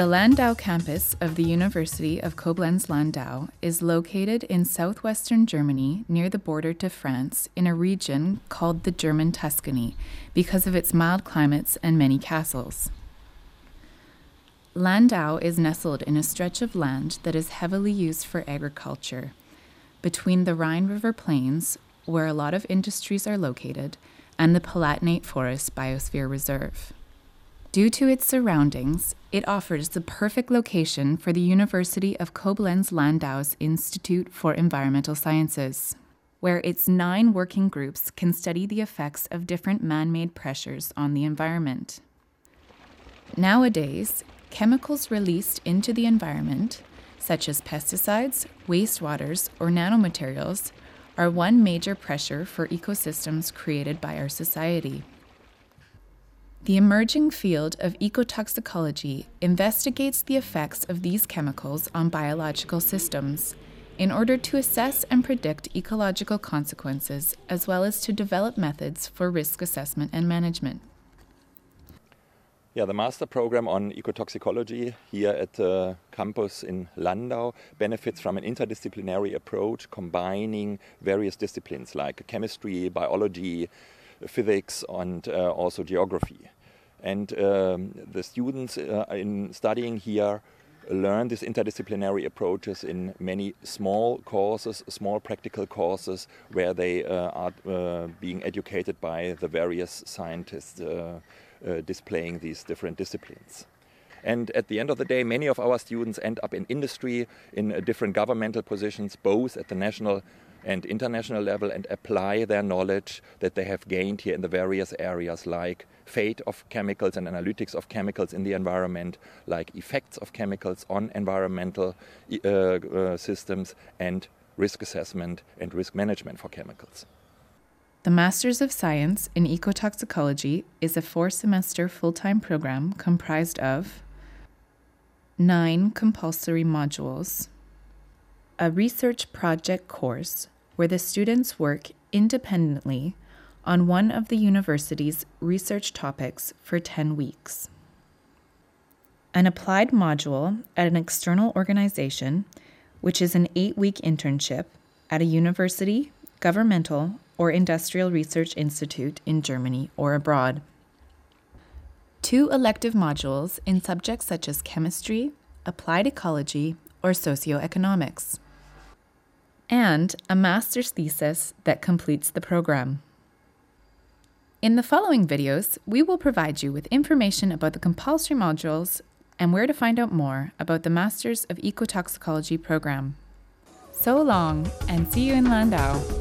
The Landau campus of the University of Koblenz Landau is located in southwestern Germany near the border to France in a region called the German Tuscany because of its mild climates and many castles. Landau is nestled in a stretch of land that is heavily used for agriculture between the Rhine River plains, where a lot of industries are located, and the Palatinate Forest Biosphere Reserve. Due to its surroundings, it offers the perfect location for the University of Koblenz Landau's Institute for Environmental Sciences, where its nine working groups can study the effects of different man made pressures on the environment. Nowadays, chemicals released into the environment, such as pesticides, wastewaters, or nanomaterials, are one major pressure for ecosystems created by our society. The emerging field of ecotoxicology investigates the effects of these chemicals on biological systems in order to assess and predict ecological consequences as well as to develop methods for risk assessment and management. Yeah, the master program on ecotoxicology here at the campus in Landau benefits from an interdisciplinary approach combining various disciplines like chemistry, biology, physics and uh, also geography. And um, the students uh, in studying here learn these interdisciplinary approaches in many small courses, small practical courses, where they uh, are uh, being educated by the various scientists uh, uh, displaying these different disciplines. And at the end of the day, many of our students end up in industry, in different governmental positions, both at the national and international level, and apply their knowledge that they have gained here in the various areas like fate of chemicals and analytics of chemicals in the environment, like effects of chemicals on environmental uh, uh, systems, and risk assessment and risk management for chemicals. The Masters of Science in Ecotoxicology is a four semester full time program comprised of nine compulsory modules, a research project course where the students work independently on one of the university's research topics for 10 weeks, an applied module at an external organization, which is an eight week internship at a university, governmental, or industrial research institute in Germany or abroad. Two elective modules in subjects such as chemistry, applied ecology, or socioeconomics, and a master's thesis that completes the program. In the following videos, we will provide you with information about the compulsory modules and where to find out more about the Masters of Ecotoxicology program. So long, and see you in Landau.